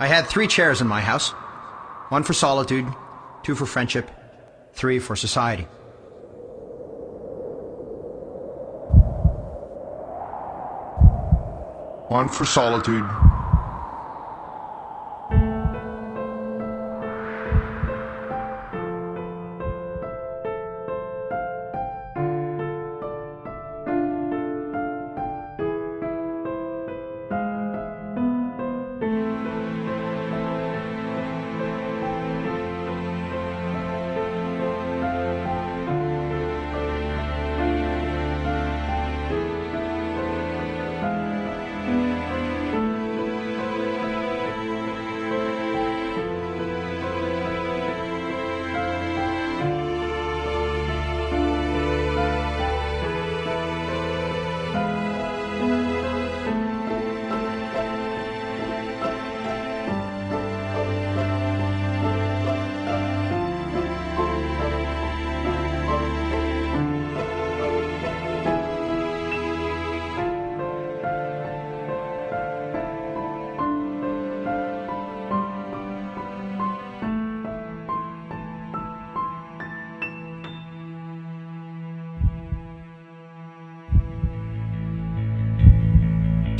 I had three chairs in my house one for solitude, two for friendship, three for society. One for solitude,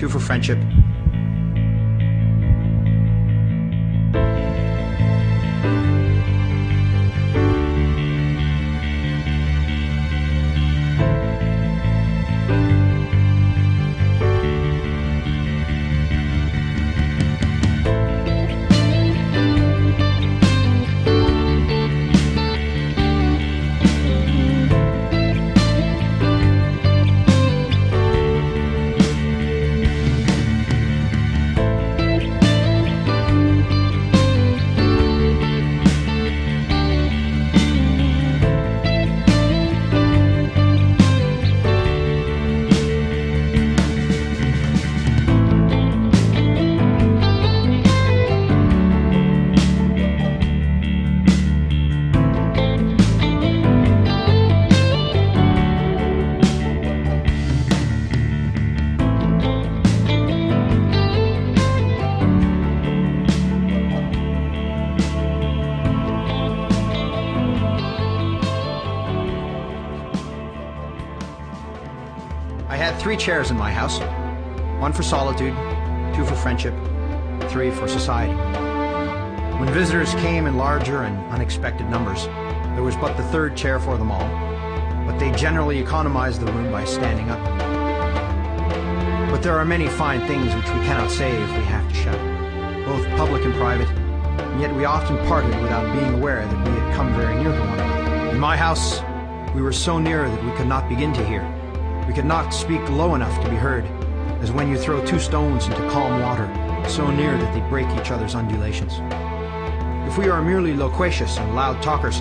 two for friendship, I had three chairs in my house one for solitude, two for friendship, three for society. When visitors came in larger and unexpected numbers, there was but the third chair for them all, but they generally economized the room by standing up. But there are many fine things which we cannot say if we have to shout, both public and private, and yet we often parted without being aware that we had come very near to one another. In my house, we were so near that we could not begin to hear. We could not speak low enough to be heard, as when you throw two stones into calm water, so near that they break each other's undulations. If we are merely loquacious and loud talkers,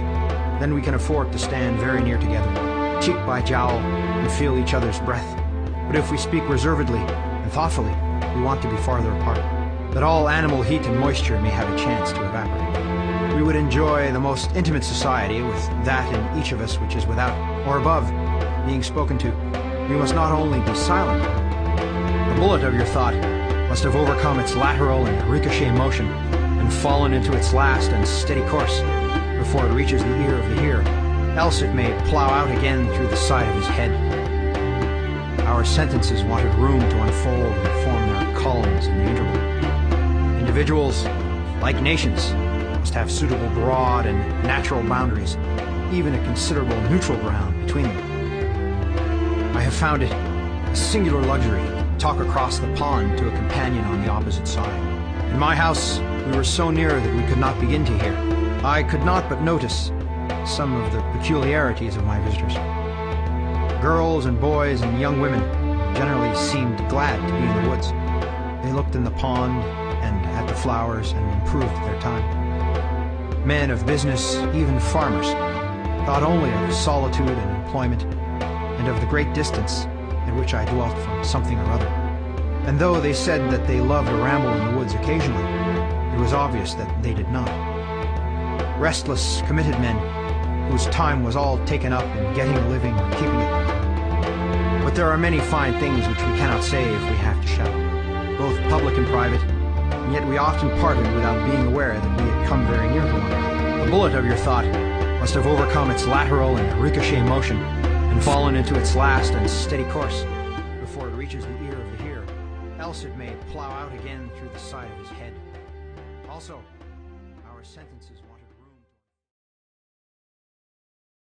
then we can afford to stand very near together, cheek by jowl, and feel each other's breath. But if we speak reservedly and thoughtfully, we want to be farther apart, that all animal heat and moisture may have a chance to evaporate. We would enjoy the most intimate society with that in each of us which is without or above being spoken to. We must not only be silent, the bullet of your thought must have overcome its lateral and ricochet motion and fallen into its last and steady course before it reaches the ear of the hearer, else it may plow out again through the side of his head. Our sentences wanted room to unfold and form their columns in the interval. Individuals, like nations, must have suitable broad and natural boundaries, even a considerable neutral ground between them. Have found it a singular luxury to talk across the pond to a companion on the opposite side. In my house, we were so near that we could not begin to hear. I could not but notice some of the peculiarities of my visitors. Girls and boys and young women generally seemed glad to be in the woods. They looked in the pond and at the flowers and improved their time. Men of business, even farmers, thought only of solitude and employment, and of the great distance at which I dwelt from something or other. And though they said that they loved a ramble in the woods occasionally, it was obvious that they did not. Restless, committed men, whose time was all taken up in getting a living or keeping it. But there are many fine things which we cannot say if we have to shout, both public and private, and and yet we often parted without being aware that we had come very near to one another. The bullet of your thought must have overcome its lateral and ricochet motion and fallen into its last and steady course before it reaches the ear of the hearer, else it may plow out again through the side of his head. Also, our sentences